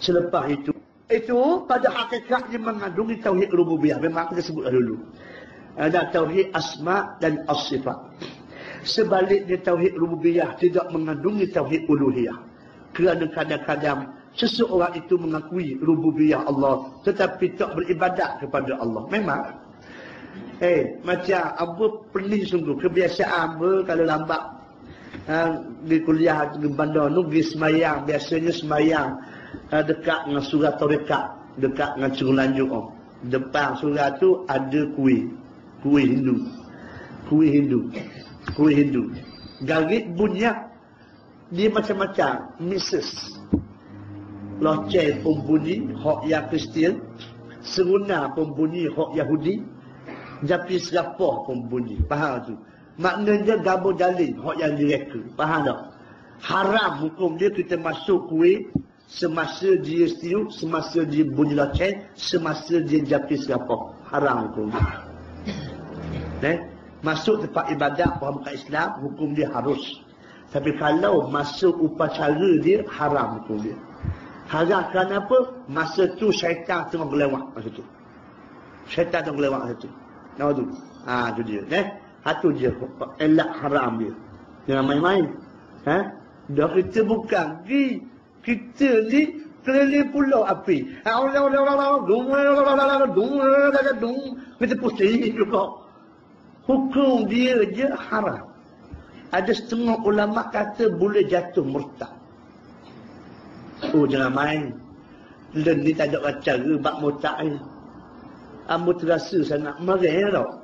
Selepas itu, itu pada hakikatnya mengandungi tauhid rububiyah. Memang kita sebut dulu. Ada tauhid asma dan as-sifat. Sebaliknya tauhid rububiyah tidak mengandungi tauhid uluhiyah. Kerana kadang-kadang seseorang itu mengakui rububiyah Allah tetapi tak beribadat kepada Allah. Memang. Eh, hey, macam apa pening sungguh kebiasaan apa kalau lambat ha, di kuliah di bandar tu pergi semayang. Biasanya semayang ha, dekat dengan surah tarekat dekat dengan curung lanjut. Oh. depan surah tu ada kuih. Kuih Hindu. Kuih Hindu. Kuih Hindu. Garit bunyak. Dia macam-macam. Mrs. Loceh pun bunyi Hak yang Kristian. Seruna pun bunyi Hak Yahudi. Japi serapah pun bunyi Faham tu Maknanya gabung dalil Hak yang direka Faham tak Haram hukum dia kita masuk kuih Semasa dia setiuk Semasa dia bunyi loceh Semasa dia japi serapah Haram hukum dia Eh? Masuk tempat ibadat orang bukan Islam, hukum dia harus. Tapi kalau masuk upacara dia, haram hukum dia. Haram apa? Masa tu syaitan tengah berlewat masa tu. Syaitan tengah berlewat masa tu. Nama tu. Ha, tu dia. Eh? Itu dia. Elak haram dia. Jangan main-main. Ha? Dah kita bukan. Di, kita ni keliling pulau api. Kita pusing juga hukum dia je haram. Ada setengah ulama kata boleh jatuh murtad. Oh jangan main. Dan ni tak ada cara bak murtad ni. Ambo terasa nak marah tau.